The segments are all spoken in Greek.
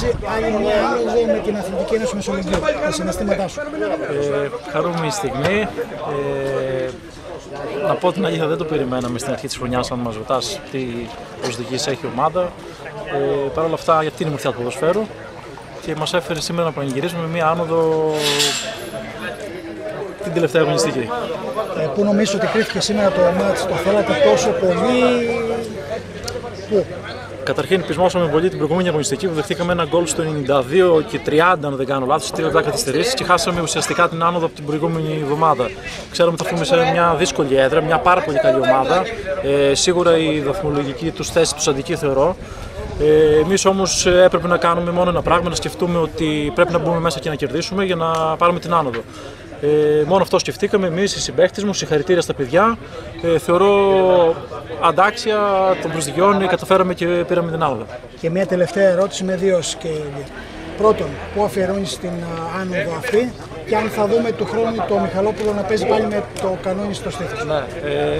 διεκδίκηση άλλη μια άνοδο με την Αθλητική Ένωση Μεσολογγίου. Τα συναισθήματά σου. Ε, χαρούμενη στιγμή. Ε, να πω την αλήθεια, δεν το περιμέναμε στην αρχή της χρονιάς. Αν μας ρωτάς τι προσδοκίες έχει η ομάδα. Ε, Παρ' όλα αυτά, γιατί είναι μορφιά του ποδοσφαίρου και μας έφερε σήμερα να πανηγυρίσουμε μια άνοδο την τελευταία αγωνιστική. Ε, πού νομίζεις ότι κρίθηκε σήμερα το μάτς, το θέλατε τόσο πολύ. Πού; Καταρχήν, πεισμόσαμε πολύ την προηγούμενη αγωνιστική που δεχτήκαμε ένα γκολ στο 92 και 30, αν δεν κάνω λάθος, τρία λεπτά καθυστερήσει και χάσαμε ουσιαστικά την άνοδο από την προηγούμενη εβδομάδα. Ξέρουμε ότι θα φύγουμε σε μια δύσκολη έδρα, μια πάρα πολύ καλή ομάδα. Ε, σίγουρα η βαθμολογική τους θέση τους αντική θεωρώ. Ε, Εμείς όμως έπρεπε να κάνουμε μόνο ένα πράγμα, να σκεφτούμε ότι πρέπει να μπούμε μέσα και να κερδίσουμε για να πάρουμε την άνοδο. Ε, μόνο αυτό σκεφτήκαμε εμείς, οι συμπαίχτε μου. Συγχαρητήρια στα παιδιά. Ε, θεωρώ αντάξια των προσδοκιών, καταφέραμε και πήραμε την άνοδο. Και μια τελευταία ερώτηση με δύο σκέλη. Πρώτον, πού αφιερώνεις την α, άνοδο αυτή και αν θα δούμε του χρόνου το Μιχαλόπουλο να παίζει πάλι με το κανόνι στο στήθος. Ναι, ε,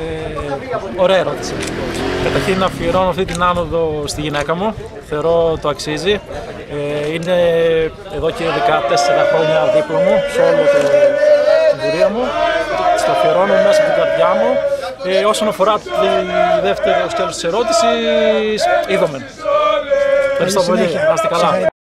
ωραία ερώτηση. Καταρχήν αφιερώνω αυτή την άνοδο στη γυναίκα μου. Θεωρώ το αξίζει. Ε, είναι εδώ και 14 χρόνια δίπλα μου σε όλο το, την πορεία μου. Στο αφιερώνω μέσα από την καρδιά μου. Ε, όσον αφορά τη δεύτερη σκέλος της ερώτησης, είδαμε. Ευχαριστώ πολύ. συνέχεια. Να είστε καλά.